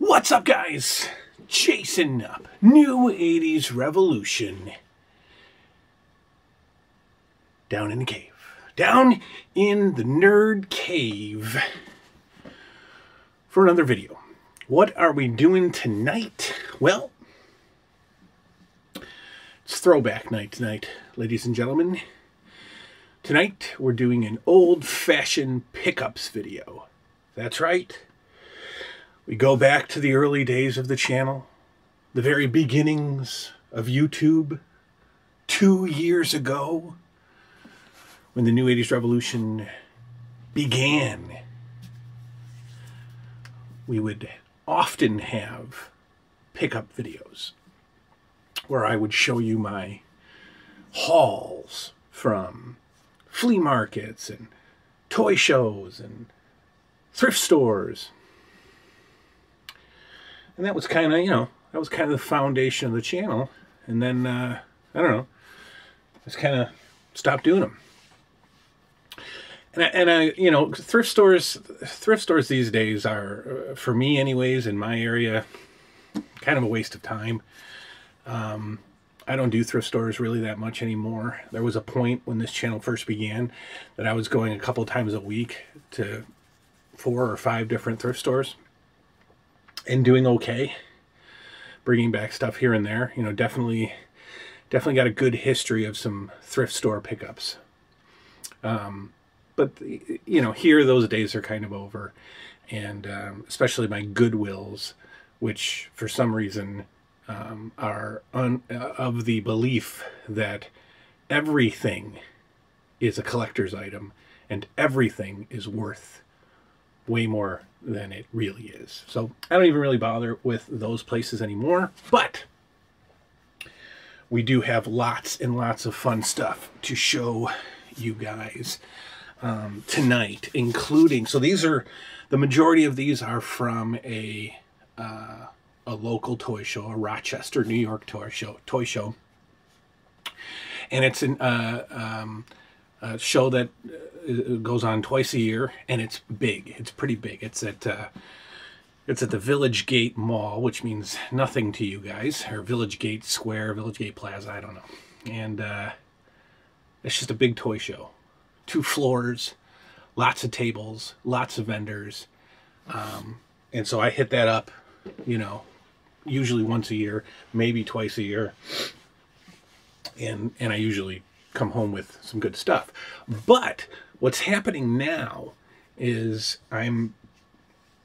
What's up, guys? Jason up. New 80s Revolution. Down in the cave. Down in the nerd cave. For another video. What are we doing tonight? Well, it's throwback night tonight, ladies and gentlemen. Tonight, we're doing an old-fashioned pickups video. That's right. We go back to the early days of the channel, the very beginnings of YouTube, two years ago, when the New 80s Revolution began. We would often have pickup videos where I would show you my hauls from flea markets and toy shows and thrift stores. And that was kind of, you know, that was kind of the foundation of the channel. And then, uh, I don't know, just kind of stopped doing them. And I, and I, you know, thrift stores, thrift stores these days are, uh, for me anyways, in my area, kind of a waste of time. Um, I don't do thrift stores really that much anymore. There was a point when this channel first began that I was going a couple times a week to four or five different thrift stores and doing okay. Bringing back stuff here and there. You know, definitely, definitely got a good history of some thrift store pickups. Um, but, you know, here those days are kind of over. And um, especially my Goodwills, which for some reason um, are un, uh, of the belief that everything is a collector's item and everything is worth way more than it really is. So I don't even really bother with those places anymore, but we do have lots and lots of fun stuff to show you guys um, tonight, including, so these are, the majority of these are from a, uh, a local toy show, a Rochester, New York toy show. Toy show, and it's an, uh, um, a show that uh, goes on twice a year, and it's big. It's pretty big. It's at uh, it's at the Village Gate Mall, which means nothing to you guys, or Village Gate Square, Village Gate Plaza. I don't know, and uh, it's just a big toy show. Two floors, lots of tables, lots of vendors, um, and so I hit that up, you know, usually once a year, maybe twice a year. And and I usually come home with some good stuff. But what's happening now is I'm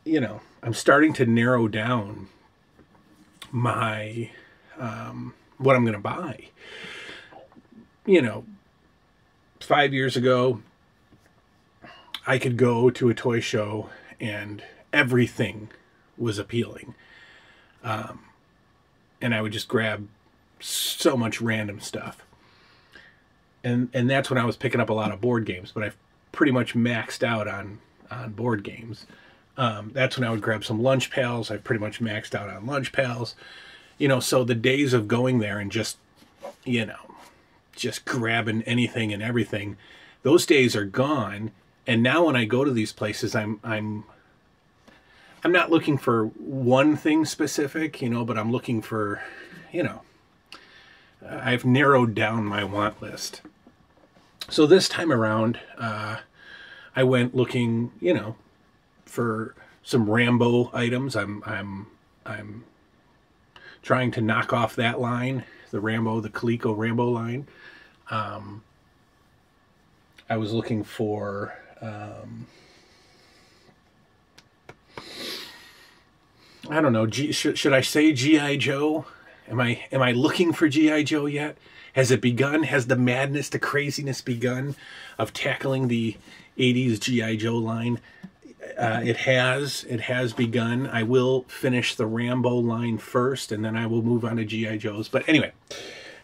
you know, I'm starting to narrow down my um, what I'm going to buy. You know, 5 years ago I could go to a toy show and everything was appealing. Um, and I would just grab so much random stuff. And and that's when I was picking up a lot of board games, but I've pretty much maxed out on on board games. Um, that's when I would grab some lunch pails. I've pretty much maxed out on lunch pails. You know, so the days of going there and just, you know, just grabbing anything and everything, those days are gone. And now when I go to these places, I'm I'm I'm not looking for one thing specific, you know, but I'm looking for, you know, I've narrowed down my want list. So this time around, uh, I went looking, you know, for some Rambo items. I'm, I'm, I'm trying to knock off that line, the Rambo, the Coleco Rambo line. Um, I was looking for, um, I don't know. G, should, should I say GI Joe? Am I am I looking for GI Joe yet? Has it begun? Has the madness, the craziness begun of tackling the 80s GI Joe line? Uh, it has. It has begun. I will finish the Rambo line first, and then I will move on to GI Joes. But anyway,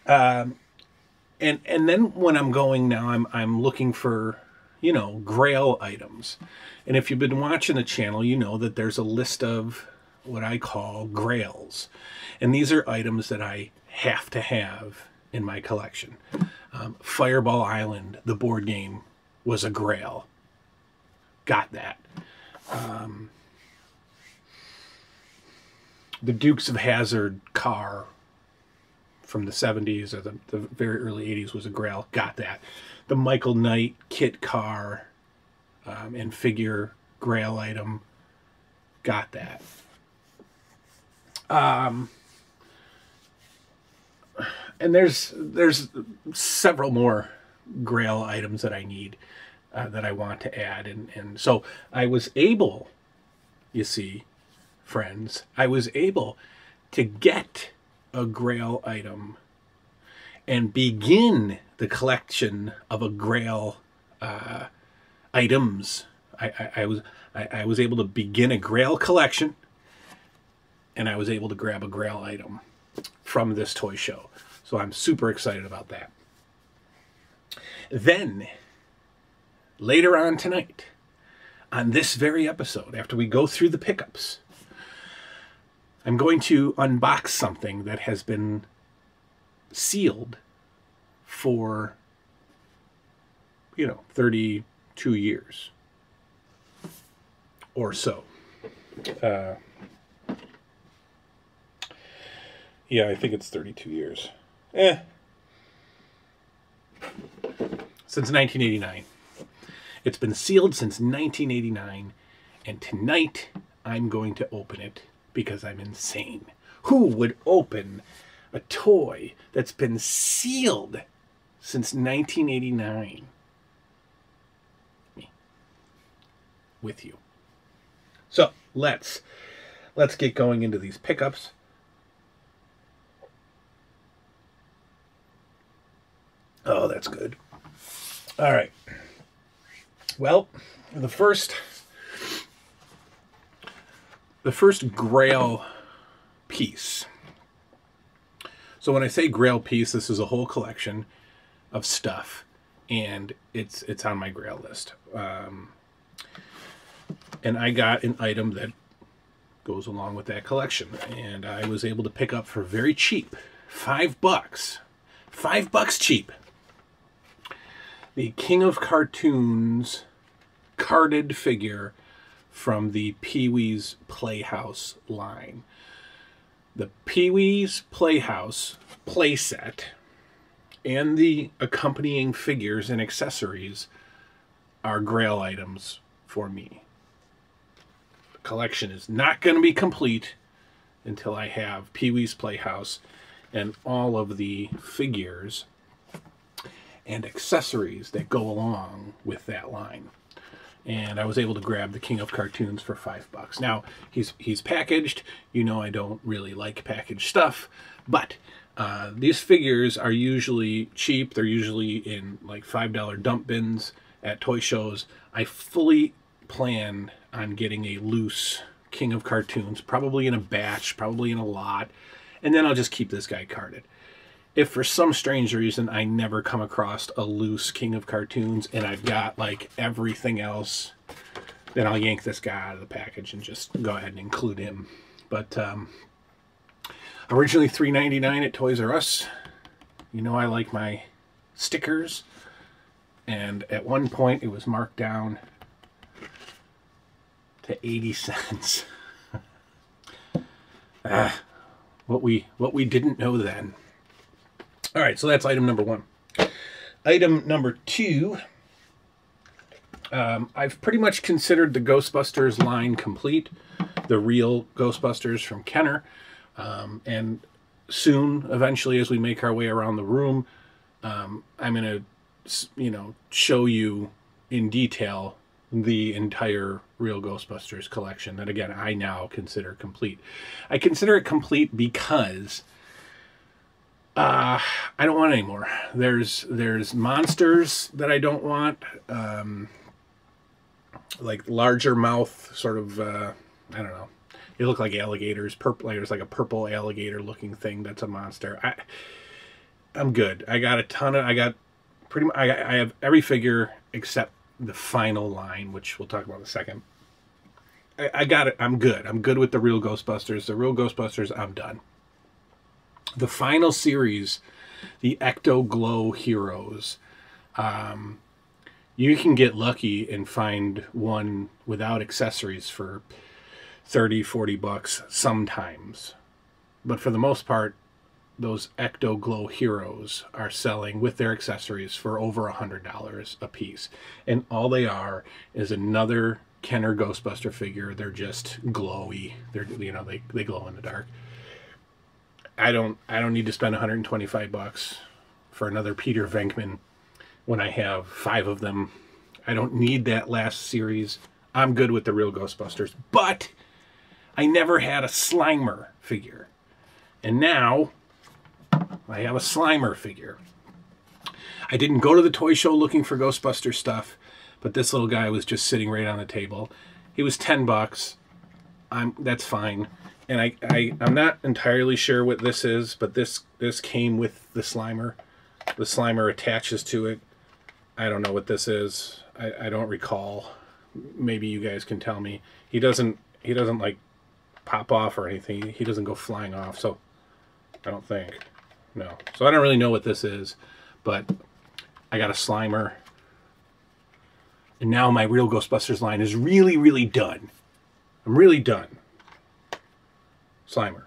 um, and and then when I'm going now, I'm I'm looking for you know Grail items. And if you've been watching the channel, you know that there's a list of what I call grails. And these are items that I have to have in my collection. Um, Fireball Island, the board game, was a grail. Got that. Um, the Dukes of Hazzard car from the 70s or the, the very early 80s was a Grail. Got that. The Michael Knight kit car um, and figure Grail item. Got that. Um, and there's there's several more Grail items that I need uh, that I want to add, and and so I was able, you see, friends, I was able to get a Grail item and begin the collection of a Grail uh, items. I, I, I was I, I was able to begin a Grail collection, and I was able to grab a Grail item from this toy show. So I'm super excited about that. Then, later on tonight, on this very episode, after we go through the pickups, I'm going to unbox something that has been sealed for, you know, 32 years or so. Uh, yeah, I think it's 32 years. Eh. Since 1989. It's been sealed since 1989, and tonight I'm going to open it because I'm insane. Who would open a toy that's been sealed since 1989? Me. With you. So let's let's get going into these pickups. Oh, that's good. All right. Well, the first the first grail piece. So when I say grail piece, this is a whole collection of stuff and it's it's on my grail list. Um, and I got an item that goes along with that collection and I was able to pick up for very cheap. 5 bucks. 5 bucks cheap the King of Cartoons carded figure from the Pee Wee's Playhouse line. The Pee Wee's Playhouse playset and the accompanying figures and accessories are grail items for me. The collection is not going to be complete until I have Pee Wee's Playhouse and all of the figures and accessories that go along with that line. And I was able to grab the King of Cartoons for five bucks. Now he's he's packaged. You know I don't really like packaged stuff, but uh, these figures are usually cheap. They're usually in like five dollar dump bins at toy shows. I fully plan on getting a loose King of Cartoons, probably in a batch, probably in a lot, and then I'll just keep this guy carded if for some strange reason I never come across a loose King of Cartoons and I've got like everything else, then I'll yank this guy out of the package and just go ahead and include him. But um, originally $3.99 at Toys R Us. You know I like my stickers. And at one point it was marked down to 80 cents. ah, what we what we didn't know then. All right, so that's item number one. Item number two, um, I've pretty much considered the Ghostbusters line complete, the real Ghostbusters from Kenner. Um, and soon, eventually, as we make our way around the room, um, I'm going to, you know, show you in detail the entire real Ghostbusters collection that, again, I now consider complete. I consider it complete because uh, I don't want any more. There's there's monsters that I don't want. Um, like larger mouth, sort of. Uh, I don't know. They look like alligators. Purple. There's like a purple alligator looking thing. That's a monster. I. I'm good. I got a ton of. I got pretty much. I, I have every figure except the final line, which we'll talk about in a second. I, I got it. I'm good. I'm good with the real Ghostbusters. The real Ghostbusters. I'm done the final series, the Ecto Glow Heroes, um, you can get lucky and find one without accessories for 30, 40 bucks sometimes. But for the most part, those Ecto Glow Heroes are selling with their accessories for over a hundred dollars a piece, and all they are is another Kenner Ghostbuster figure. They're just glowy. They're you know they they glow in the dark. I don't I don't need to spend 125 bucks for another Peter Venkman when I have five of them. I don't need that last series. I'm good with the real Ghostbusters, but I never had a Slimer figure. And now I have a Slimer figure. I didn't go to the toy show looking for Ghostbuster stuff, but this little guy was just sitting right on the table. He was 10 bucks. I'm that's fine. And I, I I'm not entirely sure what this is, but this this came with the Slimer. The Slimer attaches to it. I don't know what this is. I, I don't recall. Maybe you guys can tell me. He doesn't he doesn't like pop off or anything. He doesn't go flying off, so I don't think. No. So I don't really know what this is, but I got a Slimer. And now my real Ghostbusters line is really, really done. I'm really done. Slimer.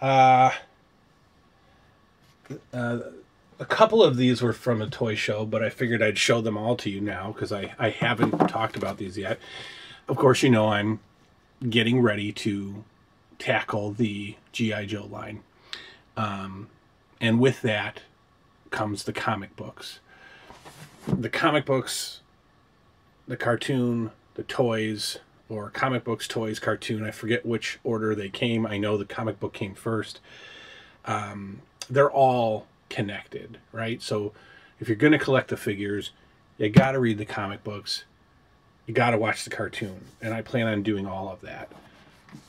Uh, uh, a couple of these were from a toy show, but I figured I'd show them all to you now because I, I haven't talked about these yet. Of course, you know I'm getting ready to tackle the G.I. Joe line. Um, and with that comes the comic books. The comic books, the cartoon, the toys, or comic books, toys, cartoon, I forget which order they came. I know the comic book came first. Um, they're all connected, right? So if you're going to collect the figures, you got to read the comic books. You got to watch the cartoon. And I plan on doing all of that.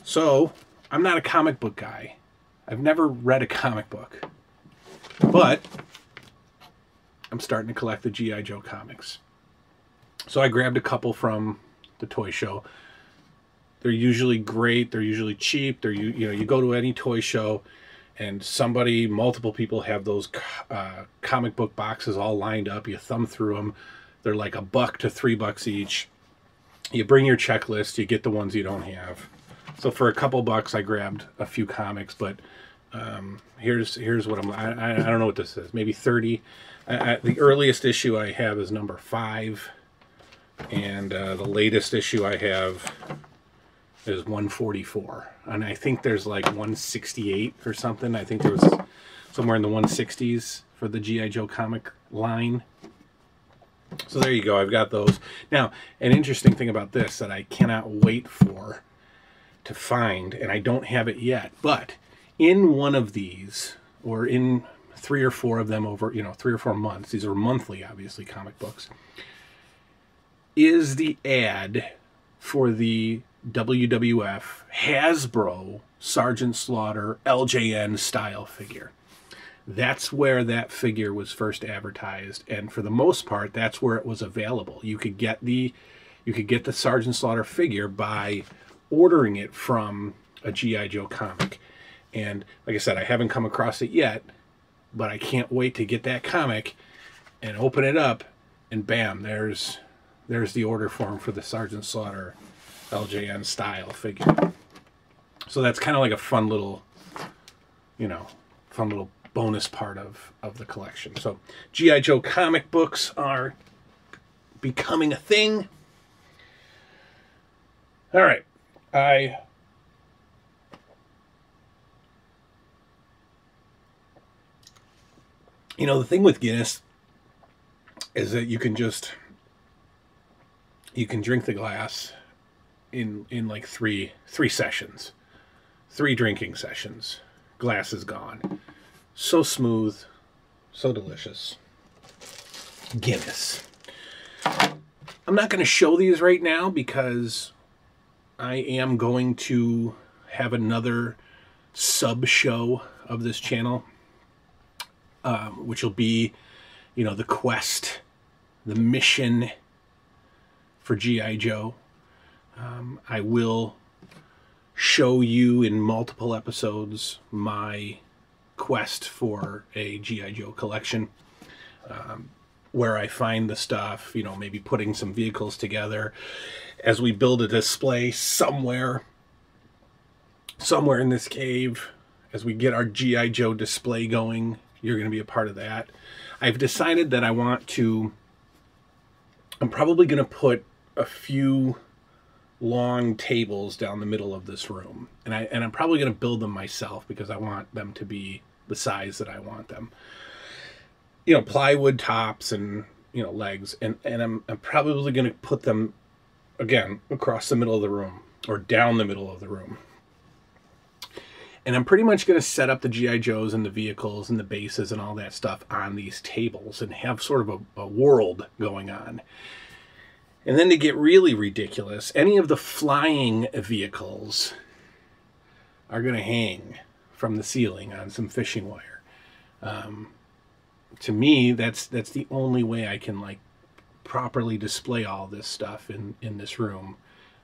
So I'm not a comic book guy. I've never read a comic book. But I'm starting to collect the G.I. Joe comics. So I grabbed a couple from the toy show. They're usually great. They're usually cheap. They're you you know you go to any toy show, and somebody, multiple people have those uh, comic book boxes all lined up. You thumb through them. They're like a buck to three bucks each. You bring your checklist. You get the ones you don't have. So for a couple bucks, I grabbed a few comics, but um, here's here's what I'm. I, I don't know what this is. Maybe thirty. I, I, the earliest issue I have is number five, and uh, the latest issue I have is 144, and I think there's like 168 or something. I think there was somewhere in the 160s for the GI Joe comic line. So there you go. I've got those. Now, an interesting thing about this that I cannot wait for to find, and I don't have it yet, but in one of these, or in three or four of them over, you know, three or four months, these are monthly, obviously, comic books, is the ad for the WWF Hasbro Sergeant Slaughter LJN style figure. That's where that figure was first advertised, and for the most part, that's where it was available. You could get the you could get the Sergeant Slaughter figure by ordering it from a GI Joe comic. And like I said, I haven't come across it yet, but I can't wait to get that comic and open it up and bam, there's there's the order form for the Sergeant Slaughter LJN style figure. So that's kind of like a fun little, you know, fun little bonus part of, of the collection. So G.I. Joe comic books are becoming a thing. All right. I you know the thing with Guinness is that you can just you can drink the glass in in like three three sessions. Three drinking sessions. Glass is gone. So smooth. So delicious. Guinness. I'm not going to show these right now because I am going to have another sub show of this channel, um, which will be, you know, the quest, the mission for G.I. Joe. Um, I will show you in multiple episodes my quest for a G.I. Joe collection. Um, where I find the stuff, you know, maybe putting some vehicles together as we build a display somewhere, somewhere in this cave, as we get our G.I. Joe display going, you're going to be a part of that. I've decided that I want to, I'm probably going to put a few long tables down the middle of this room. And, I, and I'm probably going to build them myself because I want them to be the size that I want them. You know, plywood tops and, you know, legs. And, and I'm, I'm probably going to put them, again, across the middle of the room or down the middle of the room. And I'm pretty much going to set up the G.I. Joes and the vehicles and the bases and all that stuff on these tables and have sort of a, a world going on. And then to get really ridiculous, any of the flying vehicles are going to hang from the ceiling on some fishing wire. Um, to me, that's that's the only way I can like properly display all this stuff in in this room.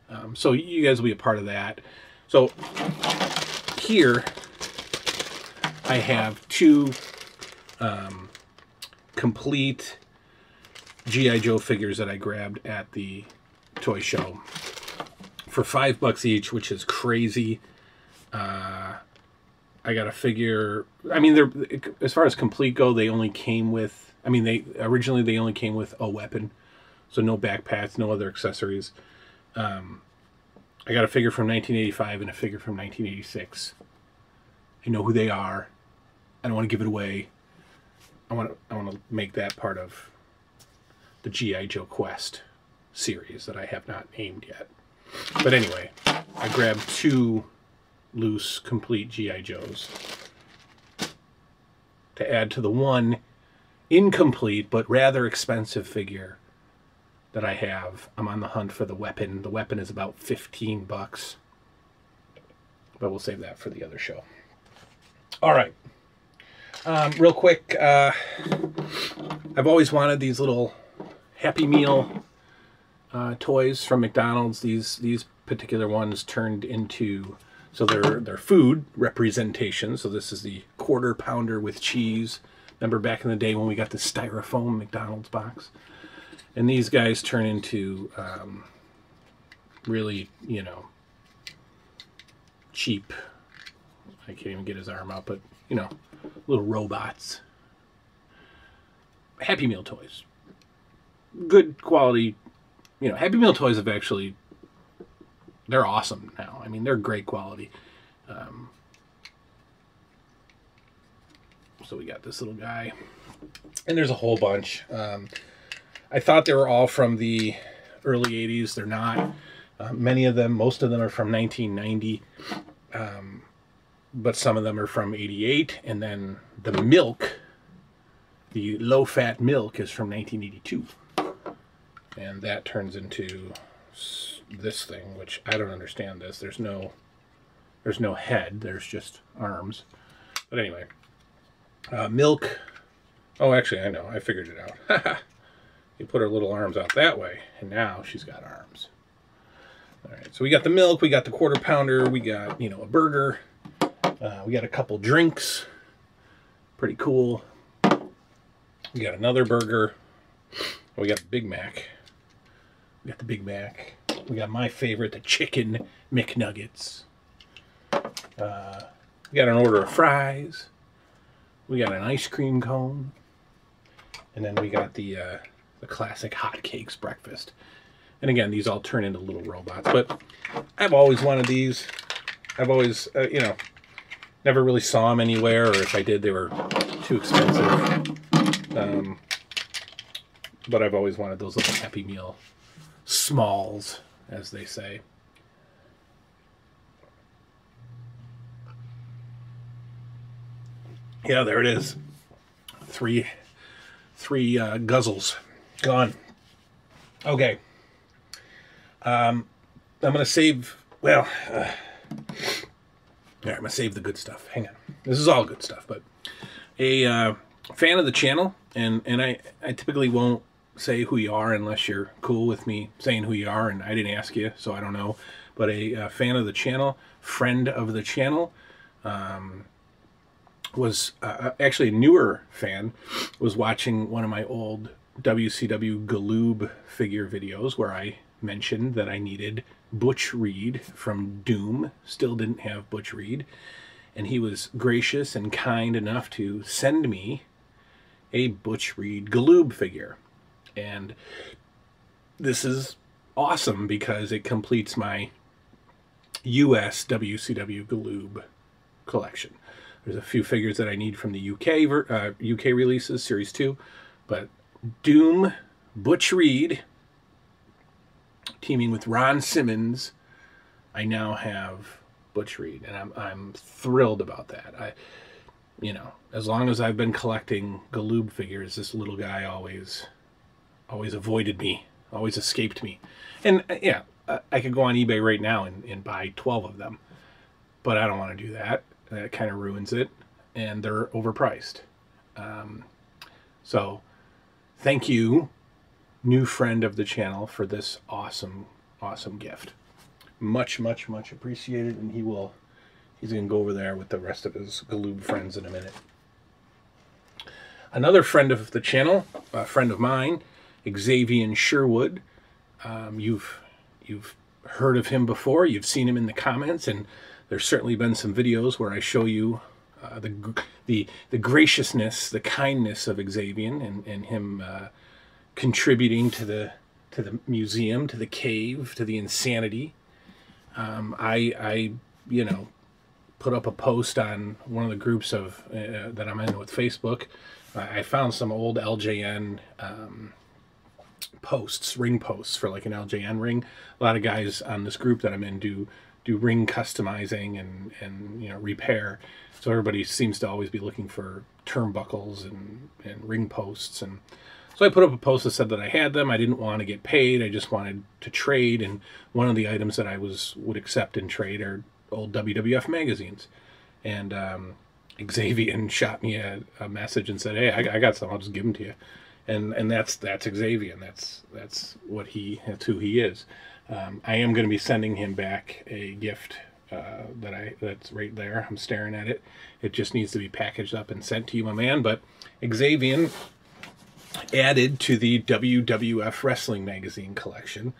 Um, so you guys will be a part of that. So here I have two um, complete G.I. Joe figures that I grabbed at the toy show for five bucks each, which is crazy. Uh, I got a figure. I mean, they're as far as complete go, they only came with. I mean, they originally they only came with a weapon, so no backpacks, no other accessories. Um, I got a figure from 1985 and a figure from 1986. I know who they are. I don't want to give it away. I want to. I want to make that part of the G.I. Joe Quest series that I have not named yet. But anyway, I grabbed two loose, complete G.I. Joes to add to the one incomplete but rather expensive figure that I have. I'm on the hunt for the weapon. The weapon is about 15 bucks. But we'll save that for the other show. All right. Um, real quick, uh, I've always wanted these little Happy Meal uh, toys from McDonald's. These these particular ones turned into so they're they're food representation. So this is the quarter pounder with cheese. Remember back in the day when we got the styrofoam McDonald's box, and these guys turn into um, really you know cheap. I can't even get his arm out, but you know little robots. Happy Meal toys good quality. You know, Happy Meal toys have actually they're awesome now. I mean, they're great quality. Um, so we got this little guy, and there's a whole bunch. Um, I thought they were all from the early '80s. They're not. Uh, many of them, most of them, are from 1990. Um, but some of them are from 88 and then the milk the low fat milk is from 1982 and that turns into this thing which I don't understand this. There's no there's no head. There's just arms. But anyway. Uh, milk. Oh actually I know. I figured it out. You put her little arms out that way and now she's got arms. All right so we got the milk we got the quarter pounder we got you know a burger. Uh, we got a couple drinks. Pretty cool. We got another burger. We got Big Mac we got the Big Mac. We got my favorite, the chicken McNuggets. Uh, we got an order of fries. We got an ice cream cone. And then we got the, uh, the classic hotcakes breakfast. And again, these all turn into little robots. But I've always wanted these. I've always, uh, you know, never really saw them anywhere. Or if I did, they were too expensive. Um, but I've always wanted those little Happy Meal smalls, as they say. Yeah, there it is. Three, three uh, guzzles gone. Okay. Um, I'm gonna save. Well, uh, yeah, I'm gonna save the good stuff. Hang on. This is all good stuff, but a uh, fan of the channel, and and I I typically won't say who you are unless you're cool with me saying who you are, and I didn't ask you, so I don't know. But a, a fan of the channel, friend of the channel, um, was uh, uh actually a newer fan, was watching one of my old WCW Galoob figure videos where I mentioned that I needed Butch Reed from Doom. Still didn't have Butch Reed. And he was gracious and kind enough to send me a Butch Reed Galoob figure. And this is awesome because it completes my US WCW Galoob collection. There's a few figures that I need from the UK uh, UK releases, Series 2, but Doom, Butch Reed, teaming with Ron Simmons, I now have Butch Reed, and I'm I'm thrilled about that. I, you know, as long as I've been collecting Galoob figures, this little guy always, always avoided me, always escaped me, and uh, yeah, I could go on eBay right now and, and buy 12 of them, but I don't want to do that. That kind of ruins it, and they're overpriced. Um, so, thank you, new friend of the channel, for this awesome, awesome gift. Much, much, much appreciated, and he will, he's going to go over there with the rest of his Galoob friends in a minute. Another friend of the channel, a friend of mine, Xavier Sherwood. Um, you've you've heard of him before, you've seen him in the comments, and there's certainly been some videos where I show you uh, the, the, the graciousness, the kindness of Xavier and, and him uh, contributing to the, to the museum, to the cave, to the insanity. Um, I, I, you know, put up a post on one of the groups of uh, that I'm in with Facebook. I found some old LJN um, posts, ring posts for like an LJN ring. A lot of guys on this group that I'm in do do ring customizing and and you know repair. So everybody seems to always be looking for turnbuckles and and ring posts and so I put up a post that said that I had them. I didn't want to get paid. I just wanted to trade and one of the items that I was would accept in trade are old WWF magazines. And um, Xavier shot me a, a, message and said, "Hey, I, I got some. I'll just give them to you." And and that's that's Xavier. That's that's what he that's who he is. Um, I am going to be sending him back a gift uh, that I that's right there. I'm staring at it. It just needs to be packaged up and sent to you, my man. But Xavier added to the WWF Wrestling Magazine collection.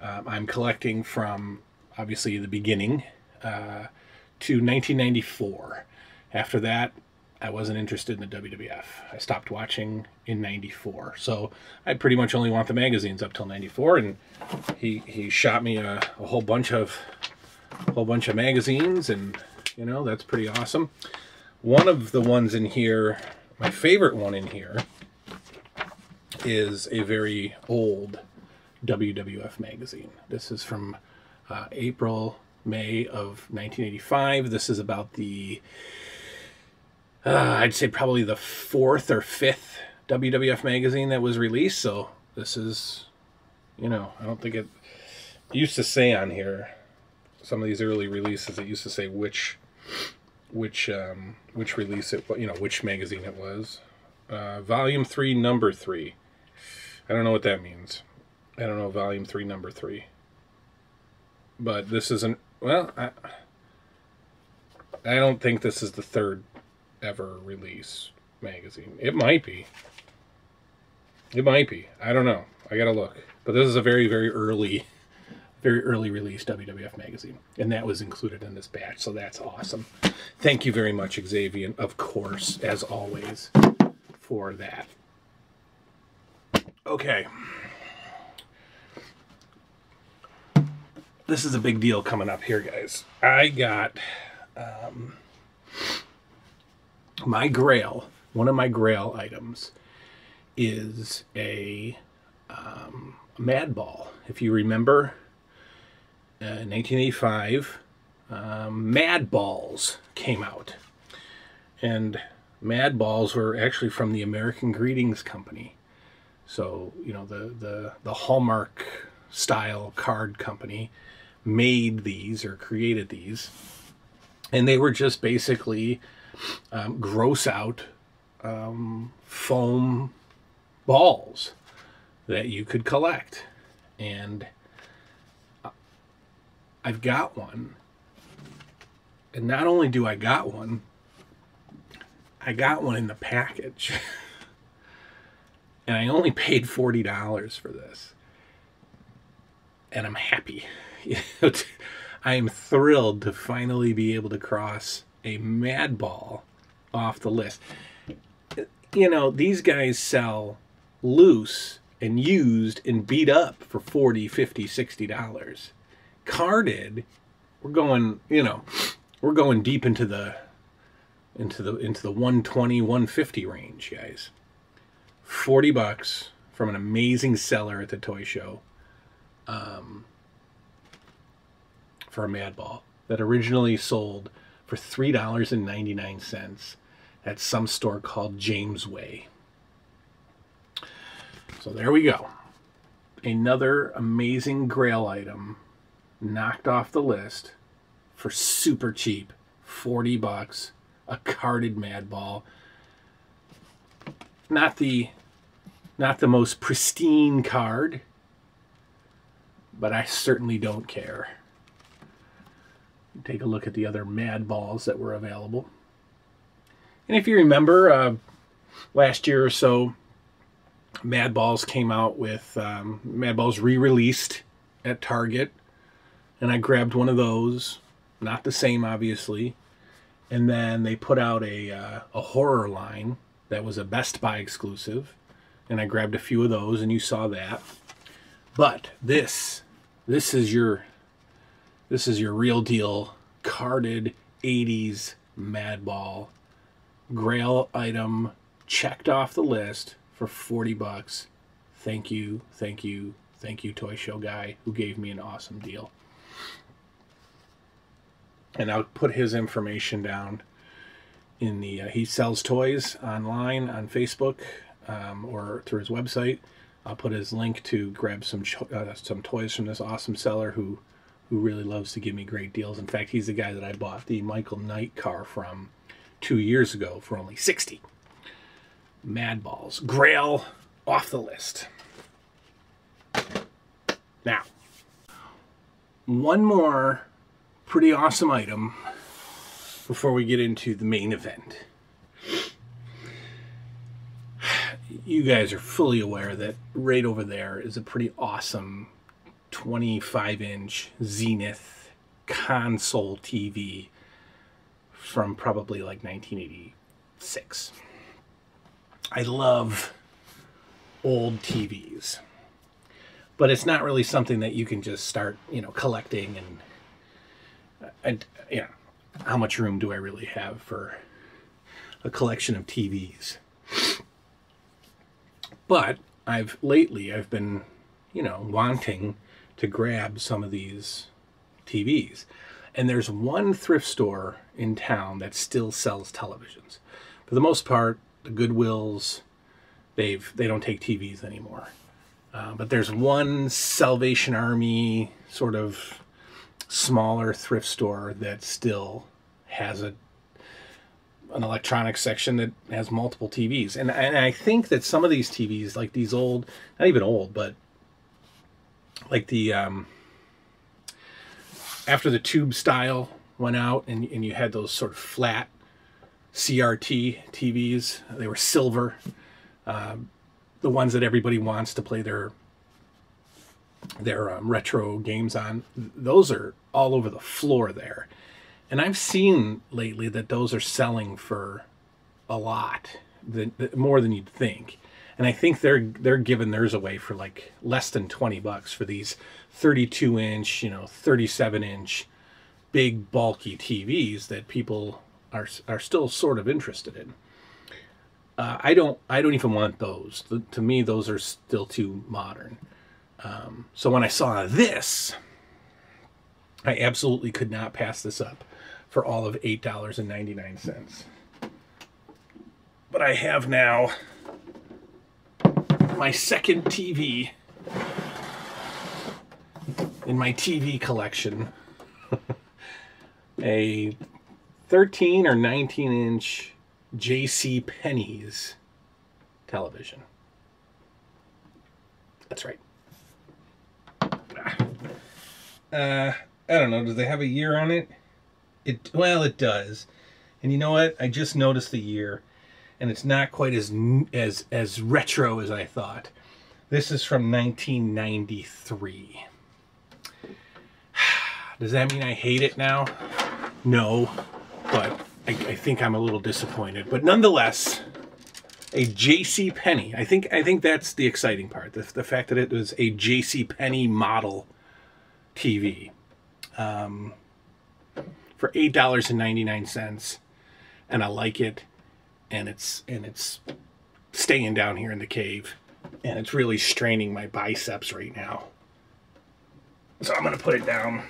Um, I'm collecting from obviously the beginning uh, to 1994. After that, I wasn't interested in the WWF. I stopped watching in 94. So I pretty much only want the magazines up till 94 and he he shot me a, a whole bunch of a whole bunch of magazines and you know, that's pretty awesome. One of the ones in here, my favorite one in here is a very old WWF magazine. This is from uh, April, May of 1985. This is about the uh, I'd say probably the fourth or fifth WWF magazine that was released. So this is, you know, I don't think it, used to say on here some of these early releases. It used to say which which um, which release it, you know, which magazine it was. Uh, volume three, number three. I don't know what that means. I don't know volume three, number three. But this isn't. Well, I, I don't think this is the third ever release magazine. It might be. It might be. I don't know. I gotta look. But this is a very, very early, very early release WWF magazine. And that was included in this batch, so that's awesome. Thank you very much, Xavier, of course, as always, for that. Okay. This is a big deal coming up here, guys. I got um, my grail, one of my grail items, is a um, Madball. If you remember, uh, 1985, um, Madballs came out. And Mad Balls were actually from the American Greetings Company. So, you know, the, the, the Hallmark style card company made these or created these. And they were just basically um, gross out um, foam balls that you could collect. And I've got one. And not only do I got one, I got one in the package. and I only paid $40 for this. and I'm happy. I am thrilled to finally be able to cross a Madball off the list. You know, these guys sell loose and used and beat up for 40 50 60 dollars carded we're going you know we're going deep into the into the into the 120 150 range guys 40 bucks from an amazing seller at the toy show um, for a Madball that originally sold for $3.99 at some store called Jamesway. So there we go. Another amazing grail item knocked off the list for super cheap 40 bucks a carded Madball not the not the most pristine card but I certainly don't care take a look at the other Madballs that were available and if you remember uh, last year or so Madballs came out with um, Madballs re-released at Target and I grabbed one of those. Not the same, obviously. And then they put out a uh, a horror line that was a Best Buy exclusive, and I grabbed a few of those, and you saw that. But this, this is your, this is your real deal carded '80s Madball Grail item checked off the list for 40 bucks. Thank you, thank you, thank you, Toy Show Guy, who gave me an awesome deal and I'll put his information down in the. Uh, he sells toys online on Facebook um, or through his website. I'll put his link to grab some uh, some toys from this awesome seller who who really loves to give me great deals. In fact, he's the guy that I bought the Michael Knight car from two years ago for only sixty. Madballs, Grail off the list. Now, one more pretty awesome item before we get into the main event. You guys are fully aware that right over there is a pretty awesome 25 inch Zenith console TV from probably like 1986. I love old TVs, but it's not really something that you can just start, you know, collecting and and you know, how much room do I really have for a collection of TVs? But I've lately I've been, you know, wanting to grab some of these TVs. And there's one thrift store in town that still sells televisions. For the most part, the Goodwills, they've they don't take TVs anymore. Uh, but there's one Salvation Army sort of smaller thrift store that still has a an electronics section that has multiple TVs. And, and I think that some of these TVs, like these old, not even old, but like the, um, after the tube style went out and, and you had those sort of flat CRT TVs, they were silver. Um, the ones that everybody wants to play their their um, retro games on. Those are all over the floor there. And I've seen lately that those are selling for a lot, the, the, more than you'd think. And I think they're they're giving theirs away for like less than 20 bucks for these 32 inch, you know, 37 inch big bulky TVs that people are are still sort of interested in. Uh, I don't I don't even want those. The, to me, those are still too modern. Um, so when I saw this, I absolutely could not pass this up for all of $8.99. But I have now my second TV in my TV collection. a 13 or 19 inch JC Penney's television. That's right. Uh, I don't know. Does they have a year on it? It well, it does. And you know what? I just noticed the year, and it's not quite as as as retro as I thought. This is from 1993. Does that mean I hate it now? No, but I, I think I'm a little disappointed. But nonetheless, a J.C. Penney. I think I think that's the exciting part. The, the fact that it was a J.C. Penney model TV um, for eight dollars and ninety nine cents, and I like it, and it's and it's staying down here in the cave, and it's really straining my biceps right now. So I'm gonna put it down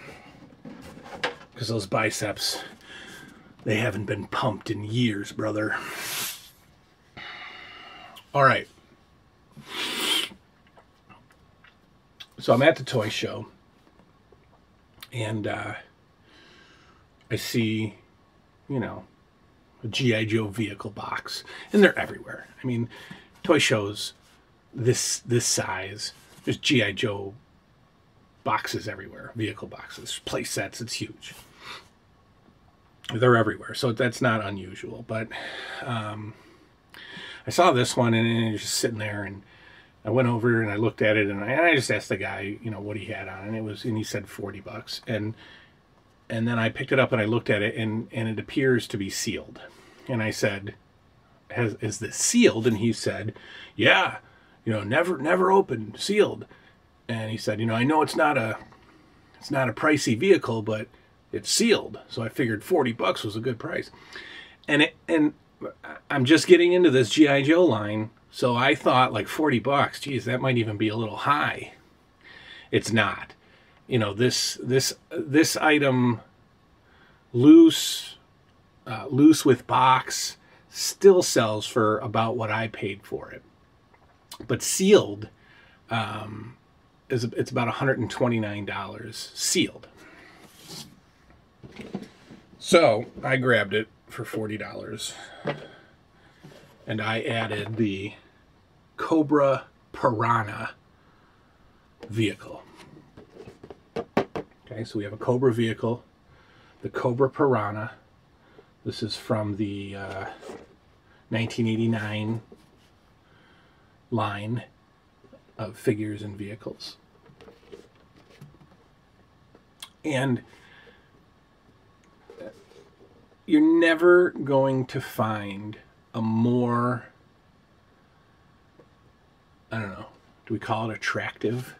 because those biceps they haven't been pumped in years, brother. All right. So I'm at the toy show and uh, I see, you know, a G.I. Joe vehicle box, and they're everywhere. I mean, toy shows this this size, there's G.I. Joe boxes everywhere, vehicle boxes, play sets, it's huge. They're everywhere, so that's not unusual. But um, I saw this one, and it was just sitting there, and I went over and I looked at it, and I, and I just asked the guy, you know, what he had on, and it was, and he said forty bucks, and and then I picked it up and I looked at it, and and it appears to be sealed, and I said, "Has is this sealed?" And he said, "Yeah, you know, never never opened, sealed," and he said, "You know, I know it's not a it's not a pricey vehicle, but it's sealed, so I figured forty bucks was a good price," and it and I'm just getting into this GI Joe line so I thought like 40 bucks, geez, that might even be a little high. It's not. You know, this this this item loose uh, loose with box still sells for about what I paid for it. But sealed um, is it's about $129 sealed. So I grabbed it for $40 and I added the Cobra Piranha vehicle. Okay, so we have a Cobra vehicle, the Cobra Piranha. This is from the uh, 1989 line of figures and vehicles. And you're never going to find a more I don't know, do we call it attractive?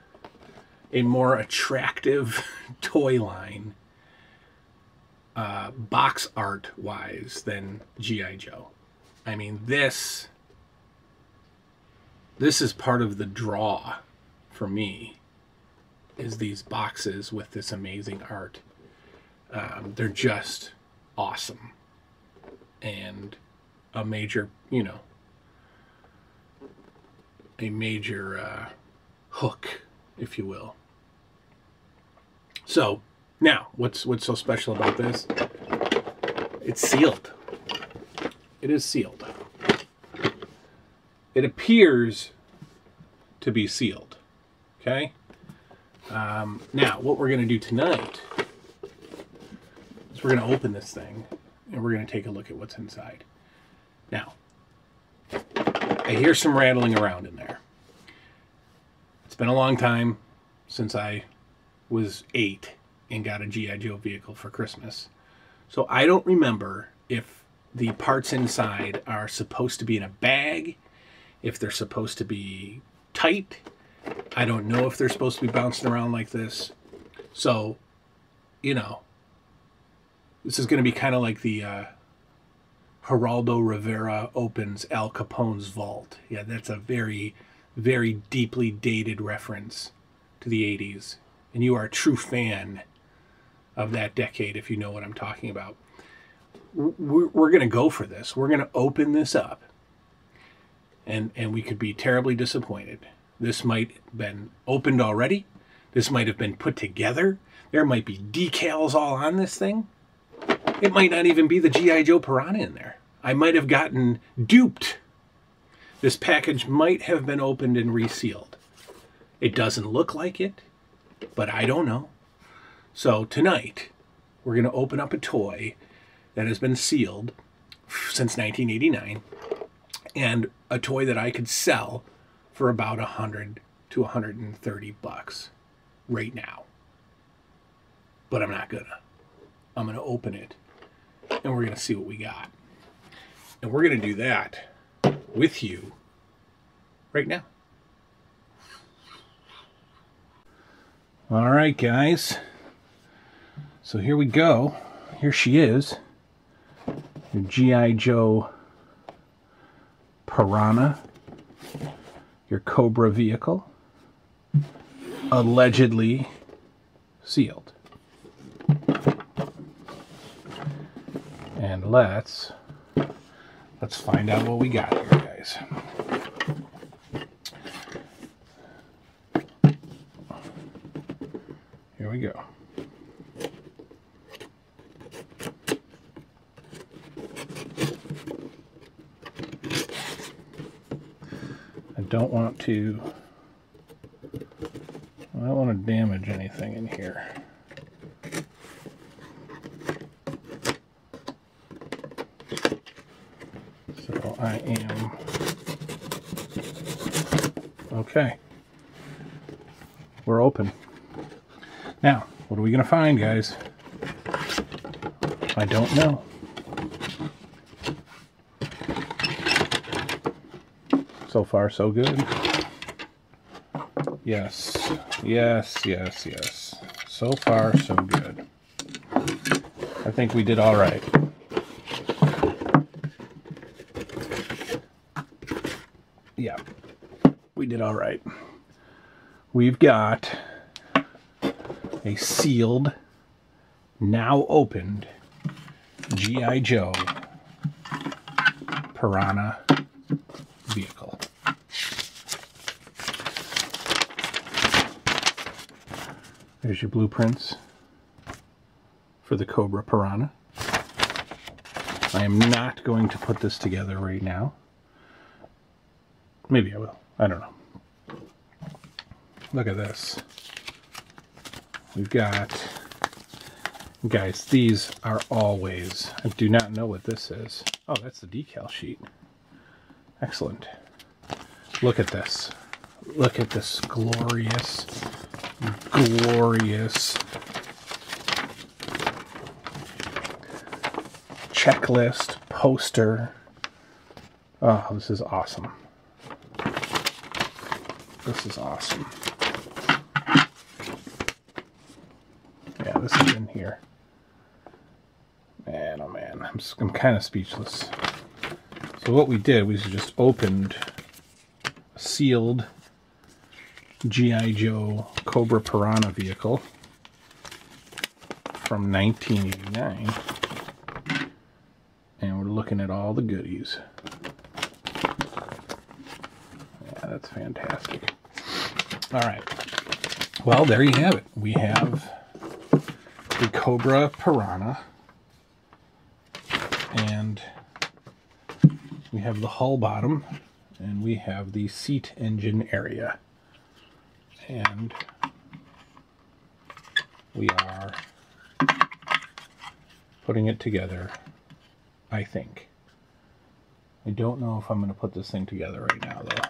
A more attractive toy line, uh, box art wise, than G.I. Joe. I mean, this, this is part of the draw for me, is these boxes with this amazing art. Um, they're just awesome. And a major, you know, a major uh, hook, if you will. So now, what's what's so special about this? It's sealed. It is sealed. It appears to be sealed. Okay. Um, now, what we're going to do tonight is we're going to open this thing and we're going to take a look at what's inside. Now, I hear some rattling around in there. Been a long time since I was eight and got a G.I. Joe vehicle for Christmas. So I don't remember if the parts inside are supposed to be in a bag, if they're supposed to be tight. I don't know if they're supposed to be bouncing around like this. So, you know, this is going to be kind of like the uh, Geraldo Rivera opens Al Capone's vault. Yeah, that's a very, very deeply dated reference to the 80s. And you are a true fan of that decade if you know what I'm talking about. We're, we're going to go for this. We're going to open this up. And, and we could be terribly disappointed. This might have been opened already. This might have been put together. There might be decals all on this thing. It might not even be the G.I. Joe Piranha in there. I might have gotten duped. This package might have been opened and resealed. It doesn't look like it, but I don't know. So tonight, we're going to open up a toy that has been sealed since 1989 and a toy that I could sell for about 100 to 130 bucks right now. but I'm not gonna. I'm gonna open it and we're gonna see what we got. And we're gonna do that with you right now. All right, guys. So here we go. Here she is. Your G.I. Joe Piranha. Your Cobra vehicle. Allegedly sealed. And let's let's find out what we got here, guys. Here we go. I don't want to I don't want to damage anything in here. So I am okay. We're open. Now, what are we going to find, guys? I don't know. So far, so good. Yes, yes, yes, yes. So far, so good. I think we did all right. Yeah, we did all right. We've got a sealed, now opened G.I. Joe Piranha vehicle. There's your blueprints for the Cobra Piranha. I am not going to put this together right now. Maybe I will. I don't know. Look at this. We've got, guys, these are always, I do not know what this is. Oh, that's the decal sheet. Excellent. Look at this. Look at this glorious, glorious checklist poster. Oh, this is awesome. This is awesome. Yeah, this is in here. Man, oh man, I'm, I'm kind of speechless. So what we did was just opened a sealed G.I. Joe Cobra Piranha vehicle from 1989. And we're looking at all the goodies. Yeah, that's fantastic. All right. Well, there you have it. We have the Cobra Piranha. And we have the hull bottom. And we have the seat engine area. And we are putting it together, I think. I don't know if I'm going to put this thing together right now, though.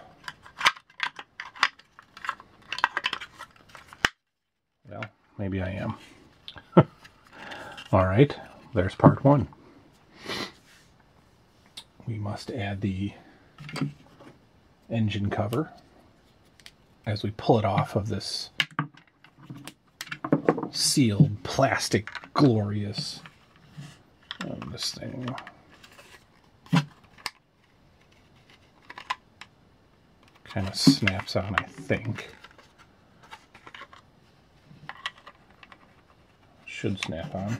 Well, maybe I am. All right, there's part one. We must add the engine cover as we pull it off of this sealed plastic glorious um, this thing kind of snaps on I think should snap on.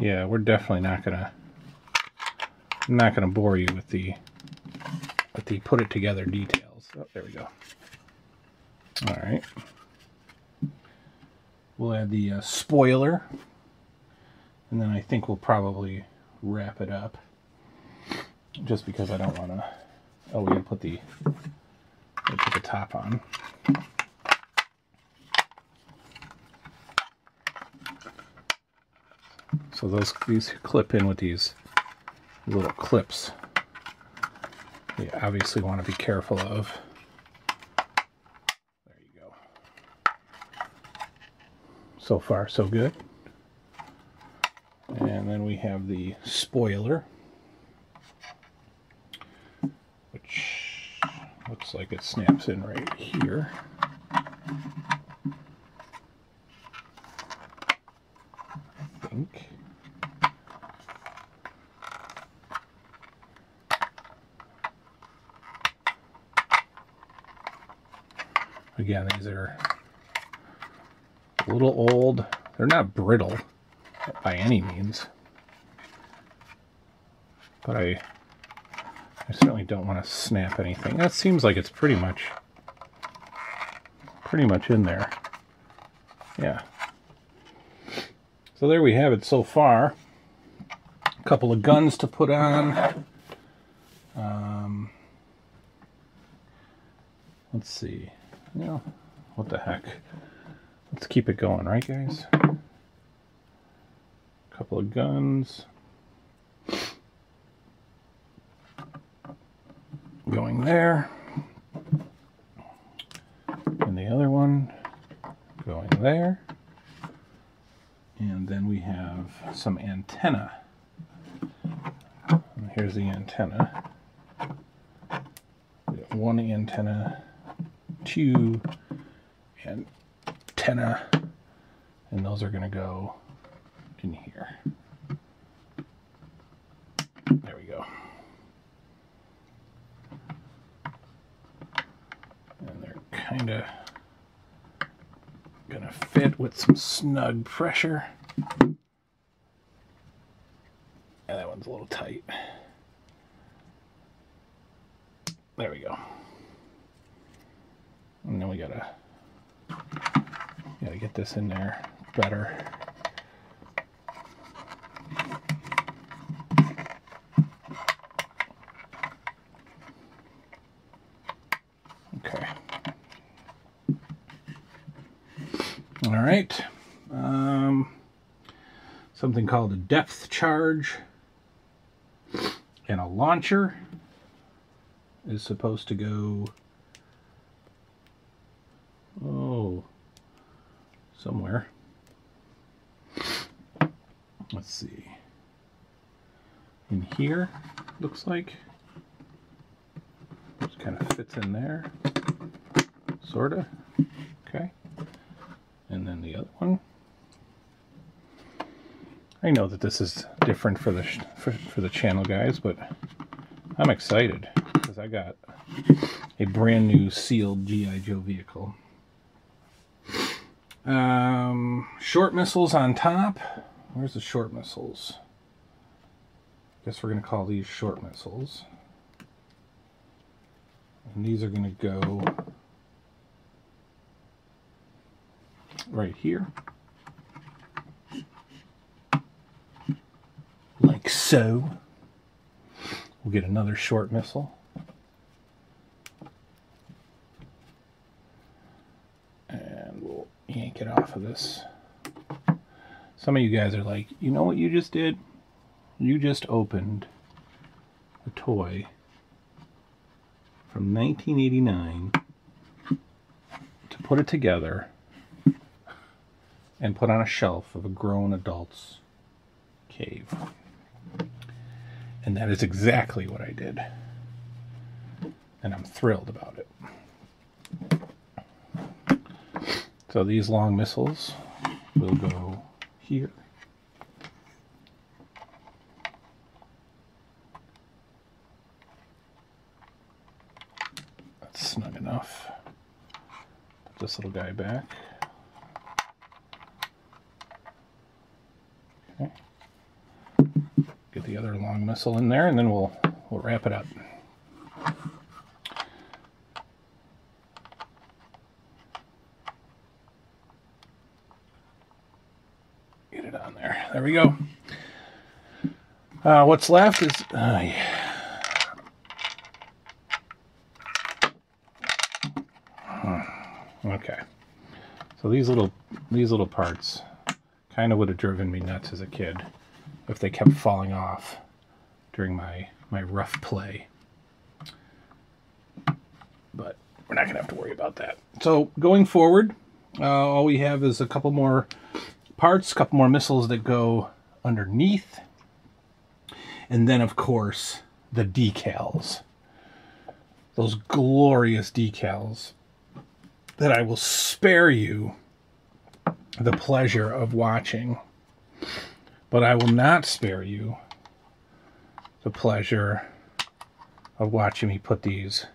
Yeah we're definitely not gonna not gonna bore you with the with the put it together details. Oh, there we go. All right. We'll add the uh, spoiler and then I think we'll probably wrap it up just because I don't want to oh we gotta put the put the top on so those these clip in with these little clips you obviously want to be careful of. There you go. So far, so good. And then we have the spoiler, which looks it snaps in right here. Again, these are a little old. They're not brittle by any means. But I I certainly don't want to snap anything. That seems like it's pretty much pretty much in there. Yeah. So there we have it so far. A couple of guns to put on. Um, let's see. Know, what the heck. Let's keep it going, right guys? A couple of guns. Going there. And the other one going there. And then we have some antenna. And here's the antenna. One antenna, two antenna, and those are going to go in here. There we go. And they're kind of going to fit with some snug pressure. And that one's a little tight. There we go. And then we gotta gotta get this in there better. All right. Um, something called a depth charge and a launcher is supposed to go oh somewhere. Let's see. In here looks like. Just kind of fits in there. Sort of okay the other one. I know that this is different for the for, for the channel guys, but I'm excited because I got a brand new sealed GI Joe vehicle. Um, short missiles on top. Where's the short missiles? Guess we're gonna call these short missiles. And these are gonna go right here. Like so. We'll get another short missile. And we'll yank it off of this. Some of you guys are like, you know what you just did? You just opened a toy from 1989 to put it together and put on a shelf of a grown adult's cave. And that is exactly what I did. And I'm thrilled about it. So these long missiles will go here. That's snug enough. Put this little guy back. Get the other long missile in there and then we'll, we'll wrap it up. Get it on there. There we go. Uh, what's left is... Uh, yeah. Okay. So these little these little parts kind of would have driven me nuts as a kid if they kept falling off during my, my rough play. But we're not going to have to worry about that. So going forward, uh, all we have is a couple more parts, a couple more missiles that go underneath. And then, of course, the decals. Those glorious decals that I will spare you the pleasure of watching. But I will not spare you the pleasure of watching me put these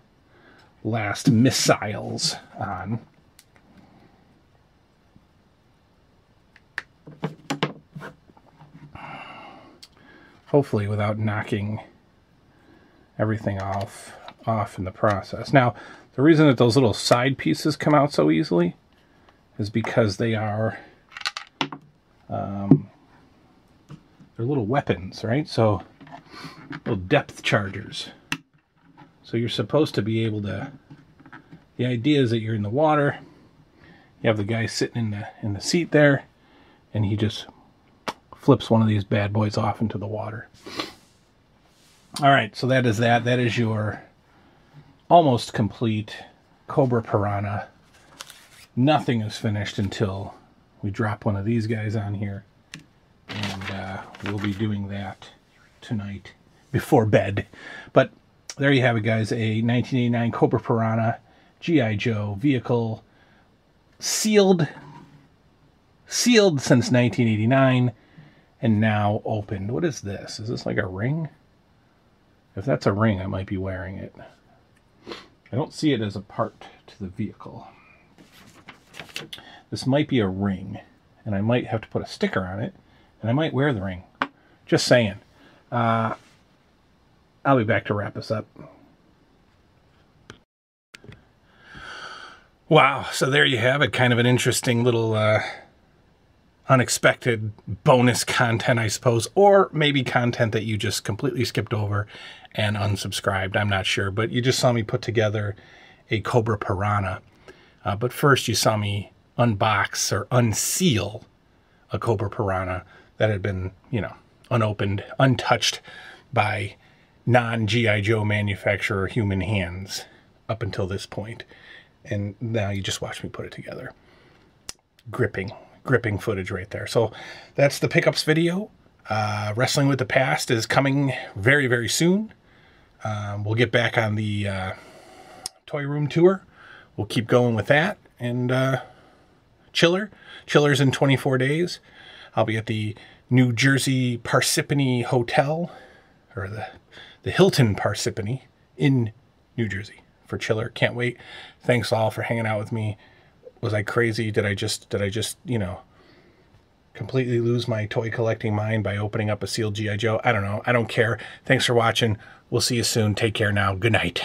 last missiles on. Hopefully without knocking everything off off in the process. Now, the reason that those little side pieces come out so easily is because they are um, they're little weapons, right? So little depth chargers. So you're supposed to be able to, the idea is that you're in the water, you have the guy sitting in the, in the seat there, and he just flips one of these bad boys off into the water. All right, so that is that. That is your almost complete Cobra Piranha. Nothing is finished until we drop one of these guys on here. And uh, we'll be doing that tonight before bed. But there you have it, guys. A 1989 Cobra Piranha G.I. Joe vehicle sealed, sealed since 1989 and now opened. What is this? Is this like a ring? If that's a ring, I might be wearing it. I don't see it as a part to the vehicle. This might be a ring, and I might have to put a sticker on it, and I might wear the ring. Just saying. Uh, I'll be back to wrap this up. Wow, so there you have it. Kind of an interesting little uh, unexpected bonus content, I suppose, or maybe content that you just completely skipped over and unsubscribed. I'm not sure, but you just saw me put together a Cobra Piranha. Uh, but first, you saw me unbox or unseal a Cobra Piranha that had been, you know, unopened, untouched by non G.I. Joe manufacturer human hands up until this point. And now you just watch me put it together. Gripping, gripping footage right there. So that's the pickups video. Uh, Wrestling with the Past is coming very, very soon. Um, we'll get back on the uh, toy room tour. We'll keep going with that. And uh, Chiller. Chiller's in 24 days. I'll be at the New Jersey Parsippany Hotel, or the the Hilton Parsippany in New Jersey for Chiller. Can't wait. Thanks all for hanging out with me. Was I crazy? Did I just did I just, you know, completely lose my toy collecting mind by opening up a sealed GI Joe? I don't know. I don't care. Thanks for watching. We'll see you soon. Take care now. Good night.